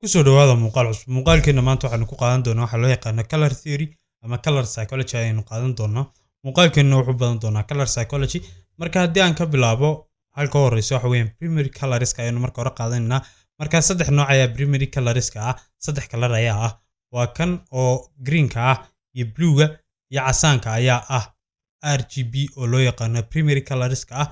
ku soo dhawaada muuqaal cusub. Muuqaalkeena maanta waxaanu ku qaadan doonaa waxaa loo yaqaano color theory ama color psychology ayaynu qaadan doonaa. Muuqaalkeenna wuxuu badan doonaa color psychology. Marka haddii aan ka bilaabo halka horeyso waxa weeyaan primary colorska ayaynu marka hore qaadanaynaa. Marka saddex nooc ayaa primary colorska ah saddex kalar ayaa ah. Waa kan oo greenka ah iyo bluega iyo casaanka ayaa ah. R g b oo loo yaqaano primary colorska ah.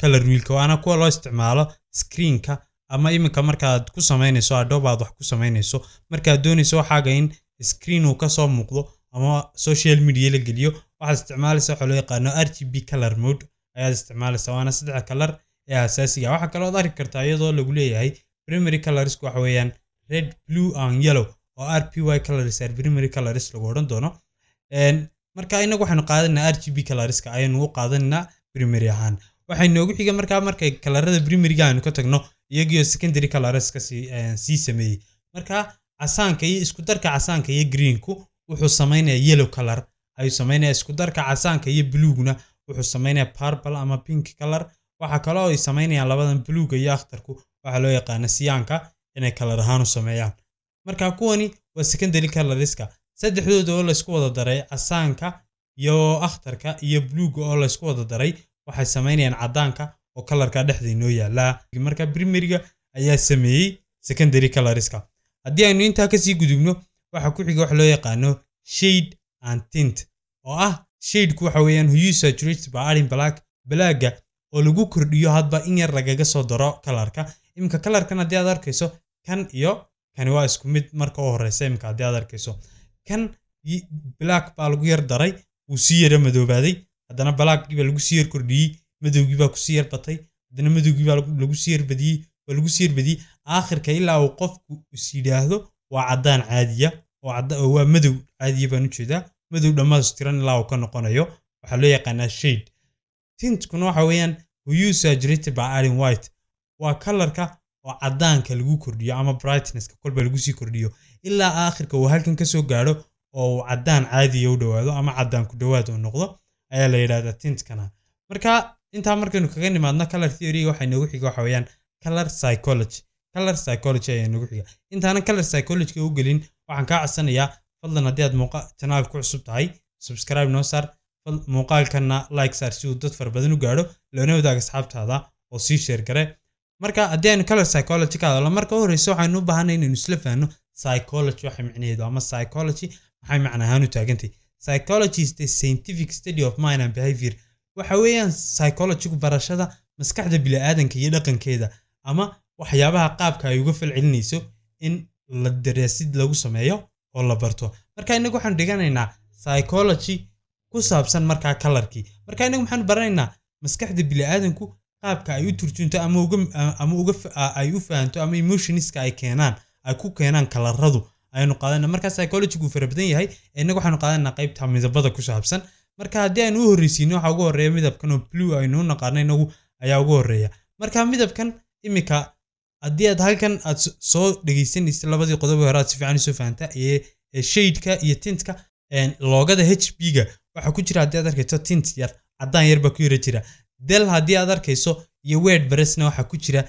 Color wheelka waana kuwa loo isticmaalo screenka ama iminka markaad ku samaynayso adobe aad wax ku samaynayso markaad doonayso waxaaga in screen uu ka soo muuqdo ama social media la geliyo waxaad isticmaalaysa waxa loo yaqaano r g b color mode. Ayaad isticmaalaysa waana saddex kalar ee asaasiga waxaa kaloo arki kartaa iyadoo lagu leeyahay primary colorsku waxa weeyaan red blue and yellow oo r p y colors are primary colors lagu odhan doono. Marka inagu waxaanu qaadanaa r g b colorska ayaynu u qaadanaynaa primary ahaan. Waxay noogu xiga markaa markay kalarada primaryga aynu ka tagno iyagiyo secondary colorska sii sameeyey. Marka casaanka iyo isku darka casaanka iyo greenku wuxuu samaynaya yellow color ayuu samaynaya isku darka casaanka iyo blueguna wuxuu samaynaya purple ama pink color. Waxaa kaloo ay samaynayaan labadan bluega iyo akhtarku waxaa loo yaqaana siyaanka inay kalar ahaan u sameeyaan. Marka kuwani waa secondary colorska saddexdooda oo laysku wada daray casaanka iyo akhtarka iyo bluega oo laysku wada daray waxay samaynayaan caddaanka oo kalarka dhexda inoo yaalaa marka primaryga ayaa sameeyey secondary colorska haddii aynu intaa ka sii gudubno waxa ku xiga wax loo yaqaano shade and tint oo ah shadeku waxa weeyaan hue saturated by adding black blaaga oo lagu kordhiyo hadba in yar lagaga soo daro kalarka. Iminka kalarkan haddii aad arkayso kan iyo kani waa isku mid marka u horeysa iminka haddii aad arkayso. Kan black baa lagu yar daray wuu sii yara madoobaaday. Haddana blackgii baa lagu sii yar kordhiyey madowgii baa ku sii yar batay. Haddana madowgii baa lagu sii yar badiyey waa lagu sii yar badiyey. Aakhirka ilaa uu qofku is yidhaahdo waa caddaan caadiya oo waa madow caadiya baan u jeedaa madow dhammaystiran ilaa uu ka noqonayo. Waxaa loo yaqaanaa shade. Tintkuna waxa weeyaan saturated by adding white. Waa kalarka oo caddaanka lagu kordhiyo ama brightnesska kolba lagu sii kordhiyo. Ilaa aakhirka uu halkan ka soo gaadho oo uu caddaan caadiya u dhowaado ama caddaan ku dhowaad uu noqdo ayaa la yidhahdaa tintkana. Marka intaa markaynu kaga nimaadno color theoryga waxay noogu xiga waxa weeyaan color psychology. Color psychology ayaa noogu xiga. Intaanan color psychologyga u gelin waxaan kaa codsanayaa fadlan haddii aad muuqa channel ku cusub tahay subscribe noo saar muuqaalkana like saar si uu dad fara badan u gaadho loona wadaaga asxaabtaada oo sii sheer gare marka haddii aynu color psychology ka hadalno marka u horeysa waxaynu u baahanay inaynu isla fahanno psychology waxay micnaheedu ama psychology maxay macna ahaan u taagantay psychology is the scientific study of mind and behavior waxa weeyaan psychologygu barashada maskaxda bini'aadanka iyo dhaqankeeda ama waxyaabaha qaabka ay uga falcelinayso in la daraasid lagu sameeyo oo la barto. Marka inagu waxaanu dhiganaynaa psychology ku saabsan markaa kalarkii marka inagu maxaanu baranaynaa maskaxda bini'aadanku qaabka ay u turjunto ay u fahanto ama emotionska ay keenaan ay ku keenaan kalaradu ayanu qaadana marka psychologygu fara badan yahay inagu waxaanu qaadanaa qaybta midabada ku saabsan marka haddii aynu u horreysiino waxa ugu horreeya midabkan oo blue aynu u naqaano inagu ayaa ugu horreeya. Marka midabkan iminka haddii aad halkan aad soo dhegeysanaysa labadii qodob hore aad si fiican u soo fahanta ee shadeka iyo tintka loogada h b ga waxaa ku jira haddii aad arkayso tint yar caddaan yar baa ku yara jira. Del haddii aad arkayso iyo word baresna waxaa ku jira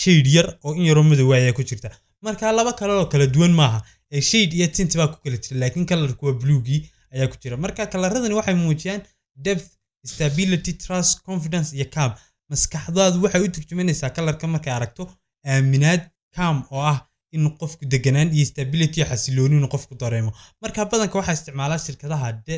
shade yar oo in yaroo madow ayaa ku jirta. Marka laba kale oo kala duwan maaha ee shade iyo tint baa ku kala jira laakiin kalarku waa bluegii ayaa ku jira. Marka kalaradani waxay muujiyaan depth stability trust confidence iyo calm. Maskaxdaadu waxay u turjumanaysaa kalarka markay aragto aaminaad calm oo ah in qofku deganaan iyo stability iyo xasilooni inuu qofku dareemo. Marka badanka waxaa isticmaalaa shirkadaha de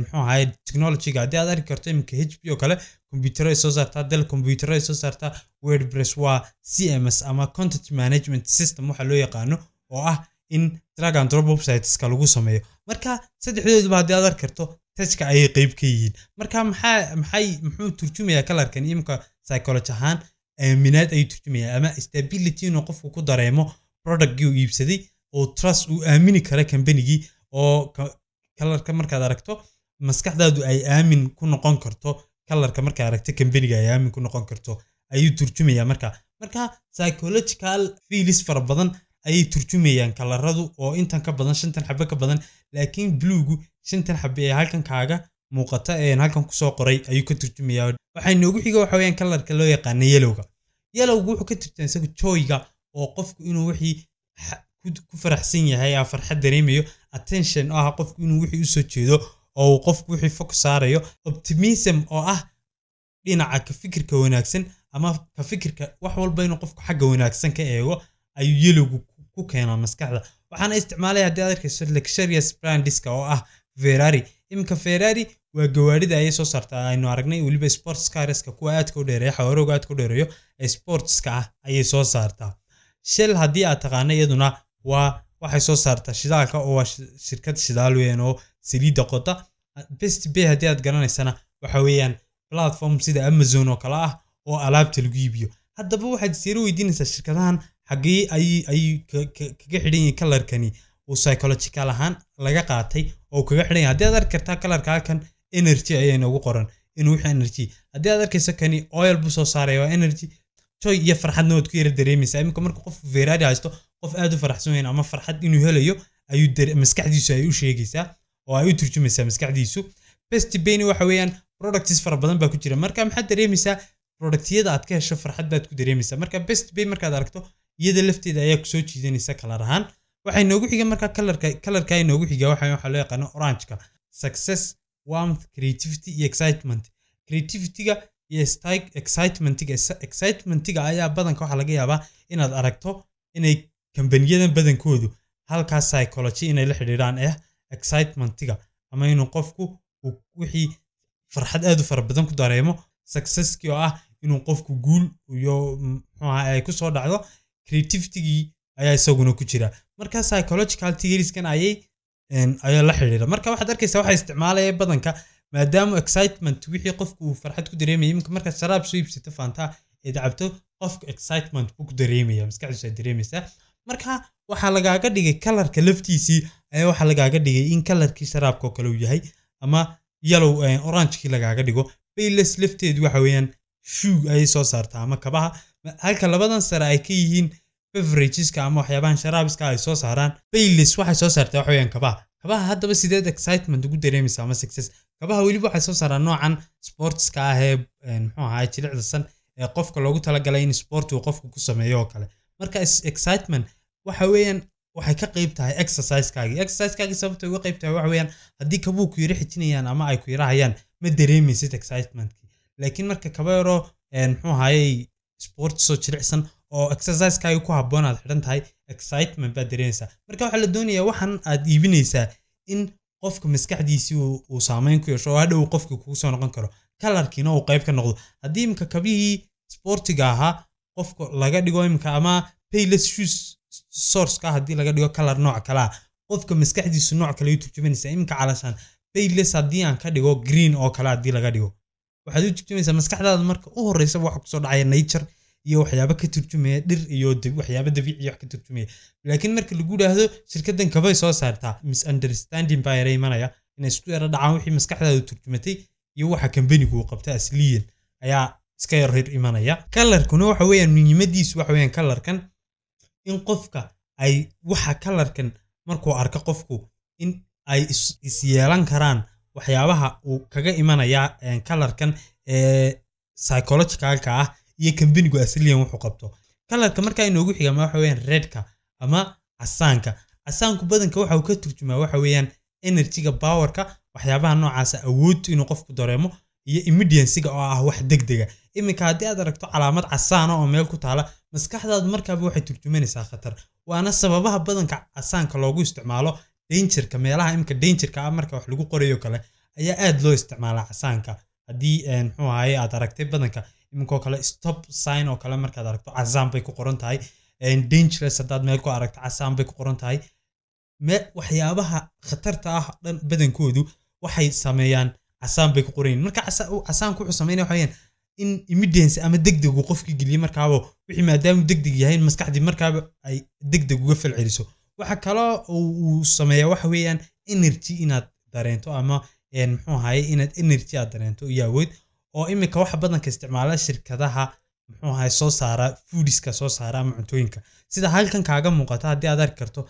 muxuu ahaye technologyga. Haddii aad arki karto iminka h p oo kale kombiyuutaro ay soo saartaa del kombiyuutaro ay soo saartaa wordpress waa c m s ama content management system waxa loo yaqaano oo ah in drag and drop websiteska lagu sameeyo. Marka saddexdooduba haddii aad arki karto tajka ayay qeyb ka yihiin. Marka maxaa maxay muxuu turjumayaa kalarkan imika psychology ahaan aaminaad ayuu turjumayaa. Ama stability inuu qofku ku dareemo productgii uu iibsaday oo trust uu aamini kara kambanigii oo kalarka markaad aragto maskaxdaadu ay aamin ku noqon karto kalarka markaad aragto kambaniga ay aamin ku noqon karto ayuu turjumayaa marka. Marka psychological feelis fara badan ayay turjumayaan kalaradu oo intan ka badan shantan xabe ka badan laakiin bluegu shantan xabe ee halkan kaaga muuqata een halkan ku soo qoray ayuu ka turjumayaa. Waxay noogu xiga waxa weeyaan kalarka loo yaqaana yelowga. Yelowgu wuxuu ka turjumaa isagu joyga oo qofku inuu wixii ku faraxsan yahay aa farxad dareemayo attention oo ah qofku inuu wixii u soo jeedo oo uu qofku wixii focus saarayo. Optimism oo ah dhinaca ka fikirka wanaagsan ama ka fikirka wax walba inuu qofku xagga wanaagsan ka eego ayuu yelowgu ku keenaa maskaxda. Waxaana isticmaalaya haddii aad arkayso luxurious brandiska oo ah ferrari. Iminka ferrari waa gawaarida ayay soo saartaa aynu aragnay weliba sports kuwa aadka u dheereeya xawaarooga aadka u dheereeyo ee sportska ah ayay soo saartaa shell haddii aad taqaana iyaduna waa waxay soo saartaa shidaalka oo waa shirkad shidaal weyn oo saliidda qota. Best bay haddii aad garanaysana waxa weeyaan platform sida amazon oo kale ah oo alaabta lagu iibiyo. Haddaba waxaad isyaro weydiinaysaa shirkadahan xaggee ayay kaga xidhan yihiin kalarkani uu psychological ahaan laga qaatay oo kaga xidhan yahay. Haddii aad arki kartaa kalarka halkan energy ayaa inoogu qoran inuu wixii energy. Haddii aad arkayso kani oil buu soo saaraya waa energy. Joy iyo farxadna ku yara dareemaysaa iminka marka qof ferrari haysto qof aad u faraxsan weyn ama farxad inuu helayo ayuu maskaxdiisu ay u sheegaysaa oo ay u turjumaysaa maskaxdiisu. Best waxa weeyaan products fara badan baa ku jira. Marka maxaad dareemaysaa productyada aad ka hesho farxad baad ku dareemaysaa. Marka best bay markaad aragto iyada lafteeda ayaa ku soo jiidanaysa kalar ahaan. Waxay noogu xiga marka kalarka noogu xiga waxa loo yaqaano orangeka success warmth creativity iyo excitement. Creativityga iyo excitementga excitementga ayaa badanka waxaa laga yaabaa inaad aragto inay kambaniyadan badankoodu halkaas psychology inay la xidhiidhaan eh excitementga. Ama inuu qofku wixii farxad aad u fara badan ku dareemo successkii oo ah inuu qofku guul iyo muxuu ahaa ay ku soo dhacdo creativitygii ayaa isaguna ku jira. Marka psychological theorieskan ayay ayaa la xidhiidha. Marka waxaad arkaysaa waxaa isticmaalaya badanka maadaama excitement wixii qofku uu farxad ku dareemaya iminka markaad sharaab soo iibsato faantaa eed cabto qofka excitement buu ku dareemaya maskaxdiisu ay dareemaysaa. Marka waxaa lagaaga dhigay kalarka laftiisii ayaa waxaa lagaaga dhigay in kalarkii sharaabka oo kale uu yahay ama yellow orangekii lagaaga dhigo. Bayles lafteedu waxa weeyaan shoe ayay soo saartaa ama kabaha halka labadan sare ay ka yihiin beverageska ama waxyaabahan sharaabiska ay soo saaraan bayles waxay soo saartaa waxa weeyaan kabaha. Kabaha haddaba sideed excitement ugu dareemaysa ama success. Kabaha weliba waxay soo saaraan noocan sportska ah ee muxuu ahaa jilicdasan ee qofka loogu talagalay in sport uu qofku ku sameeyo oo kale. Marka excitement waxa weeyaan waxay ka qayb tahay exercisekaagii exercisekaagii sababta uga qayb tahay waxa weeyaan haddii kabuu ku yara xijinayaan ama ay ku yara hayaan ma dareemaysid excitementkii. Laakiin marka kaba yaro muxuu ahayey sport soo jilicsan oo exercisekaagii ku habboon aad xidhan tahay excitement baad dareemaysaa marka waxaa la doonayaa waxan aad iibinaysaa in qofka maskaxdiisii uu saameyn ku yeesho oo hadhow qofkii kugu soo noqon karo. Kalarkiina uu qayb ka noqdo. Haddii imika kabihii sportiga ahaa qofka laga dhigo imika ama payless shoes sourceka haddii laga dhigo kalar nooc kale ah. Qofka maskaxdiisu nooc kale u turjumanaysaa iminka calashaan payless haddii aan ka dhigo green oo kale haddii laga dhigo waxaad u turjumaysaa maskaxdaada marka u horreysa waxa ku soo dhacaya nature iyo waxyaabo ka turjumaya dhir iyo waxyaabo dabiici wax ka turjumaya. Laakiin marka lagu dhaahdo shirkaddan kabay soo saartaa misunderstanding baa yara imanaya. Inay isku yara dhacaan wixii maskaxdaada turjumatay iyo waxa kambanigu qabta asliyan ayaa iska yar hir imanaya. Kalarkuna waxa weeyaan muhiimadiisu waxa weeyaan kalarkan in qofka ay waxa kalarkan markuu arko qofku in ay is yeelan karaan waxyaabaha uu kaga imanaya kalarkan ee psychologicalka ah iyo kambanigu asliyan wuxuu qabto. Kalarka markaa inoogu xigama waxa weeyaan redka ama casaanka. Casaanku badanka waxa uu ka turjumaa waxa weeyaan energyga powerka waxyaabaha noocaasa awood inuu qofku dareemo iyo immediansiga oo ah wax degdega. Iminka haddii aad aragto calaamad casaana oo meel ku taala maskaxdaadu markaaba waxay turjumanaysaa khatar waana sababaha badanka casaanka loogu isticmaalo dangerka meelaha iminka dangerka ah marka wax lagu qorayo kale ayaa aad loo isticmaalaa casaanka. Haddii muxuu ahaye aad aragtay badanka iminkoo kale stop sign oo kale markaad aragto casaan bay ku qoran tahay. Dangerous haddaad meel ku aragto casaan bay ku qoran tahay. Waxyaabaha khatarta ah dhan badankoodu waxay sameeyaan casaan bay ku qorayin marka casaanku wuxuu sameynaya waxayaan in immediance ama degdegu qofkii geliyey markaaba wixii maadaamu degdeg yahay in maskaxdii markaaba ay degdeg uga falceliso waxa kaloo uu sameeyaa waxa weeyaan energy inaad dareento ama muxuu ahaye inaad energy aad dareento iyo awood oo imika waxa badanka isticmaala shirkadaha muxuu ahaye soo saara foodiska soo saara ama cuntooyinka. Sida halkan kaaga muuqata haddii aad arki karto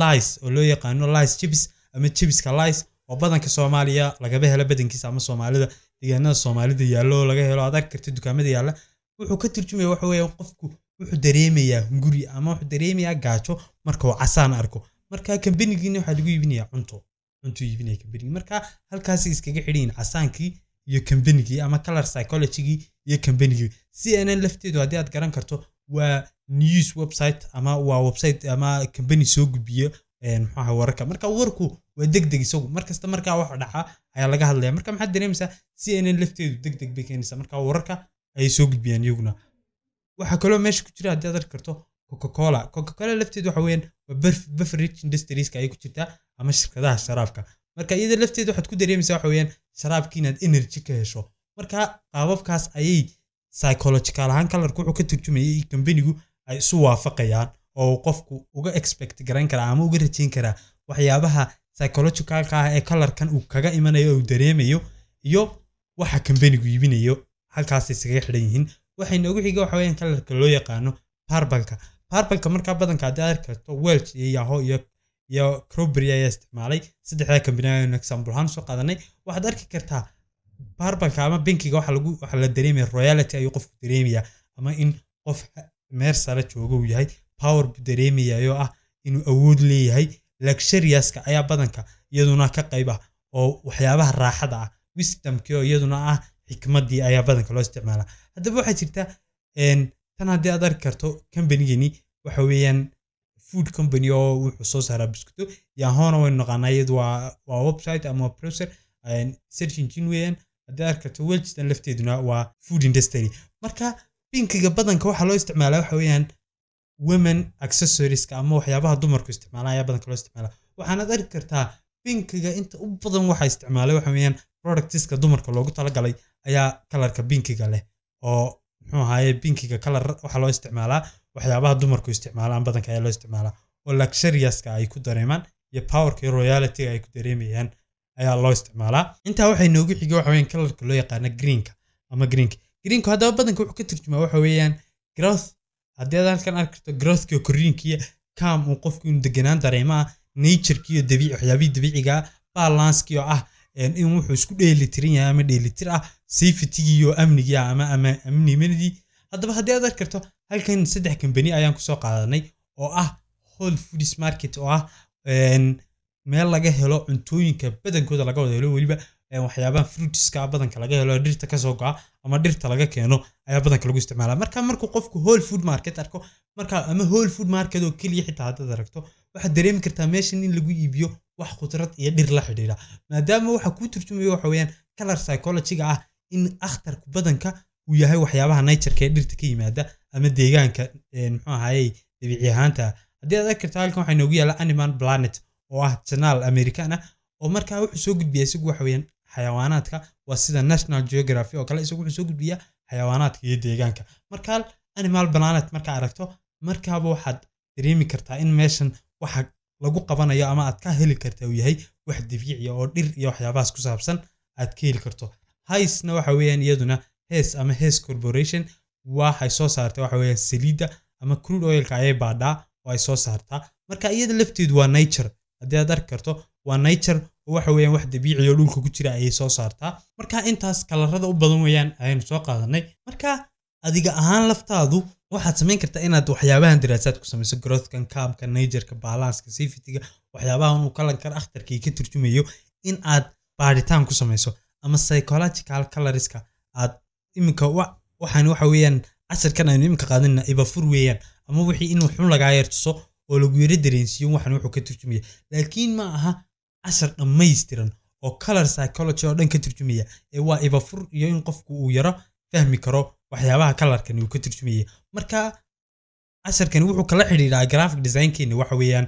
lice oo loo yaqaano lice chips ama chibiska lice oo badanka soomaaliya lagaba helo badankiisa ama soomaalida deegaanada soomaalida yaallo laga helo aad arki karto dukaamada yaalla wuxuu ka turjumaya waxa weeye qofku wuxuu dareemayaa hunguri ama wuxuu dareemayaa gaajo marka uu casaan arko. Marka kambanigiina waxaa lagu iibinaya cunto. Cunto iibinaya kambanigi marka halkaasi iskaga xidhayin casaankii iyo kambanigii ama color psychologygii iyo kambanigii cnn lafteedu haddii aad garan karto waa news website ama waa website ama kambani soo gudbiyo maxaaha wararka. Marka warku waa deg deg isagu markasta markaa wax dhaca ayaa laga hadlaya marka maxaad dareemaysaa cnn lafteedu deg deg bay keenaysaa. Marka wararka ayay soo gudbiyaan iyaguna waxaa kaloo meesha ku jira haddii aad arki karto coca cola coca cola lafteedu waxa weeyaan waa beverage industrieska ayay ku jirtaa ama shirkadaha sharaabka. Marka iyada lafteedu waxaad ku dareemaysaa waxa weeyaan sharaabkii inaad energy ka hesho. Marka qaababkaas ayay psychological ahaan kalarka wuxuu ka turjumayay kambanigu ay isu waafaqayaan oo qofku uga expect garayn karaa ama uga rajayn karaa waxyaabaha psychologicalka ah ee kalarkan uu kaga imanayo uu dareemayo iyo waxa kambanigu iibinayo. Halkaas isaga xidhan yihiin waxay noogu xiga waxa weeyaan kalarka loo yaqaano barbalka barbalka markaa badanka haddii aad arki welch iyo yaho iyo iyo crowberry ayaa isticmaalay. Saddexdaa kambani ayaynu example ahaan soo qaadanay. Waxaad arki kartaa barbalka ama bankiga waxa lagu waxa la dareemaya royalty ayuu qofku dareemaya ama in qof meer sare jooga uu yahay power buu dareemayayoo ah inuu awood leeyahay. Luxuriouska ayaa badanka iyaduna ka qayb ah oo waxyaabaha raaxada ah wisdomkii oo iyaduna ah xikmadii ayaa badanka loo isticmaalaa. Haddaba waxaa jirta tan haddii aad arki karto kambanigeni waxa weeyaan food company oo wuxuu soo saaraa biskuto yahoona waynu naqaanaa iyadu waa website ama browser search engine weeyaan. Haddii arki karto welchtan lafteeduna waa food industry. Marka binkiga badanka waxaa loo isticmaalaa waxa weeyaan women accessorieska ama waxyaabaha dumarku isticmaalaan ayaa badanka loo isticmaalaa. Waxaanaad arki kartaa binkiga inta u badan waxa isticmaalay waxa weeyaan productiska dumarka loogu talagalay ayaa kalarka binkiga leh oo muxuu ahaaye binkiga kalar waxaa loo isticmaalaa waxyaabaha dumarku isticmaalaan badanka ayaa loo isticmaalaa oo luxuriouska ay ku dareemaan iyo powerka iyo royalityga ay ku dareemayaan ayaa loo isticmaalaa. Intaa waxay noogu xigay waxa weeyaan kalarka loo yaqaana greenka ama greenka. Greenka haddaba badanka wuxuu ka turjumaa waxa weeyaan growth. Haddii aad halkan arki karto growthkiyo koriinkiyo cam uu qofku inuu dareemaa naturekiyo dabiici waxyaabihii dabiiciga balancekiyo ah in wuxuu isku dheelitiran yahay ama dheelitir ah safetygiiyo amnigii ama ama amnimadii haddaba haddii aad arki karto halkan saddex kambani ayaan ku soo qaadanay oo ah whole foods market oo ah meel laga helo cuntooyinka badankooda laga wada helo weliba waxyaabaha fruitiska badanka laga helo dhirta ka soo go'a ama dhirta laga keeno ayaa badanka lagu isticmaala marka markuu qofku whole food market arko marka ama whole food market oo keliya xitaa haddaad aragto waxaad dareemi kartaa meeshan in lagu iibiyo wax khudrad iyo dhir la xidhiidha. Maadaama waxa kuu turjumayo waxa weeyaan color psychologyga ah in akhtarku badanka uu yahay waxyaabaha natureka ee dhirta ka yimaada ama deegaanka muxuu ahayey dabiici ahaanta. Haddii aad arki karto halkan waxaa inoogu yaalla animal planet oo ah janaal american ah oo markaa wuxuu soo gudbiya isagu waxa weeyaan xayawaanaadka. Waa sida national geography oo kale isagu wuxuu soo gudbiyaa xayawaanaadka iyo deegaanka. Markaa animal planet markaa aragto markaaba waxaad dareemi kartaa in meeshan waxa lagu qabanayo ama aad ka heli kartaa uu yahay wax dabiiciya oo dhir iyo waxyaabahaas ku saabsan aad ka heli karto. Haysna waxa weeyaan iyaduna hes ama hes corporation waxay soo saartay waxa weeyaan saliidda ama crude oilka ayay baadhaa oo ay soo saartaa marka iyada lafteedu waa nature. Haddii aad arki karto waa nature oo waxa weeyaan wax dabiici oo dhulka ku jira ayay soo saartaa marka intaas kalarada u badan weeyaan ayaynu soo qaadanay. Marka adiga ahaan laftaadu waxaad samayn kartaa inaad waxyaabahan daraasaad ku samayso growthkan kaamka natureka balanska safetyga. Waxyaabahan uu kalankan akhtarkii ka turjumayo in aad baadhitaan ku samayso ama psychological coloriska aad iminka waxaan waxa weeyaan casharkan aynu iminka qaadana ibafur weeyaan ama wixii in xun lagaa yartuso oo lagu yaro dareensiiyo waxan wuxuu ka turjumaya laakiin ma aha cashar dhammaystiran oo color psychology oo dhan ka turjumaya ee waa ibafur iyo in qofku uu yaro fahmi karo waxyaabaha kalarkani uu ka turjumaya marka casharkani wuxuu kala xidhiidhaa graphic designkeeni waxa weeyaan.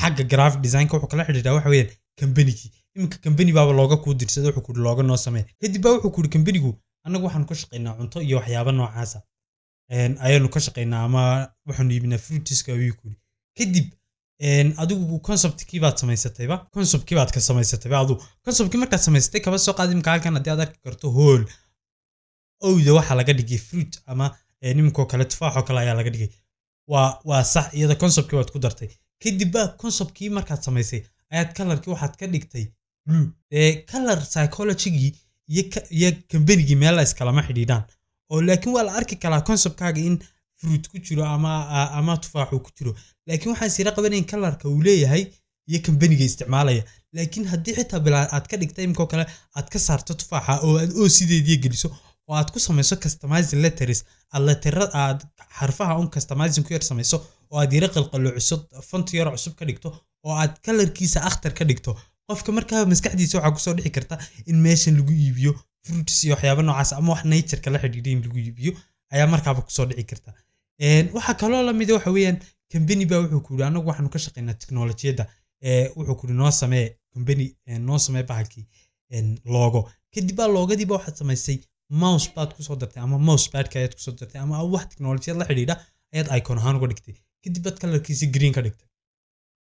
Xagga graphic designka wuxuu kala xidhiidhaa waxa weeyaan kambanigii iminka kambani baaba looga kuu dirsada wuxuu kuhi looga noo samee kadib baa wuxuu kuhi kambanigu annagu waxaanu ka shaqaynaa cunto iyo waxyaaba noocaasa. Ayaanu ka shaqaynaa ama waxaanu iibinaa fruitiska ayuu kuhi kadib adigu conceptkii baad samaysatayba conceptkii baad ka samaysatayba adigu conceptkii markaad samaysatay kaba soo qaadi imka halkan haddii aad arki karto hool owda waxaa laga dhigay fruit ama nimankoo kale tufaaxoo kale ayaa laga dhigay. Waa waa sax iyada conceptkii baad ku dartay. Kadib baa conceptkii markaad samaysay ayaad kalarkii waxaad ka dhigtay blue. Ee color psychologygii iyo iyo kambanigii meel iskalama xidhiidhaan. Oo laakiin waa la arki karaa conceptkaaga in fruit ku jiro ama ama tufaaxu ku jiro. Laakiin waxaan sira qabanayn kalarka uu leeyahay iyo kambaniga isticmaalaya. Laakiin haddii xitaa bilaa aad ka dhigta imikoo kale aad ka saarto tufaaxa oo aad oo sideediya geliso oo aad ku samayso customizing letters. Aad letterada aad xarfaha un customizing ku yar samayso oo aad yara qalqaloociso font yar cusub ka dhigto oo aad kalarkiisa akhtar ka dhigto. Qofka markaa maskaxdiisa waxaa ku soo dhici karta in meeshan lagu iibiyo fruits iyo waxyaaba noocaas ama wax natureka la xidhiidha lagu iibiyo ayaa markaaba ku soo dhici karta. Waxaa kaloo lamida waxa weeyaan kambani baa wuxuu ku anagu waxaanu ka shaqaynaa teknolojiyadda wuxuu ku noo samee kambani noo samee bahalkii logo kadib baa loogadiiba waxaad samaysay mouse baad ku soo dartay ama mouse badka ayaad ku soo dartay ama wax teknolojiyad la xidhiidha ayaad icon ahaan uga dhigtay. Kadib baad kalarkiisi green ka dhigtay.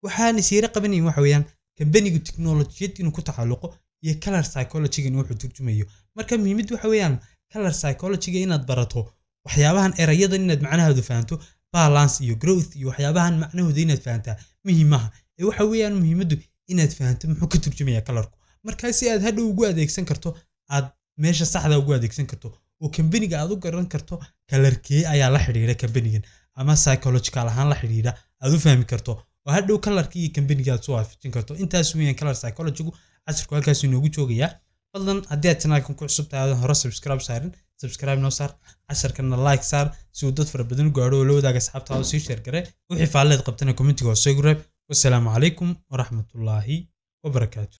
Waxaana siira qabanayin waxa weeyaan kambanigu teknolojiyad inuu ku tacalluqo iyo color psychologyga in wuxuu turjumayo. Marka muhiimad waxa weeyaan color psychologyga inaad barato waxyaabahan erayadan inaad macnahooda fahanto balance iyo growth iyo waxyaabahan macnahooda inaad fahantaa muhiimaha. Ee waxa weeyaan muhiimaddu inaad fahanto muxuu ka turjumaya kalarku markaa si aad hadhow ugu adeegsan karto aad meesha saxda ugu adeegsan karto oo kambaniga aad u garan karto kalarkee ayaa la xidhiidha kambanigan ama psychological ahaan la xidhiidha aad u fahmi karto. Oo hadhow kalarkii iyo kambaniga soo waafajin karto. Intaas weeyaan kalar psychologigu casirku halkaas inoogu joogayaa. Fadlan haddii aad channelkan ku cusub tahay aadan hore subscribe saarin subscribe noo saar casharkana like saar si uu dad fara badan u gaadho oo la wadaaga asxaabtaada sii sheer gare wixii faalleed qabtana commentiga hoose igu reeb calaykum waraxmatullaahi wabarakaatu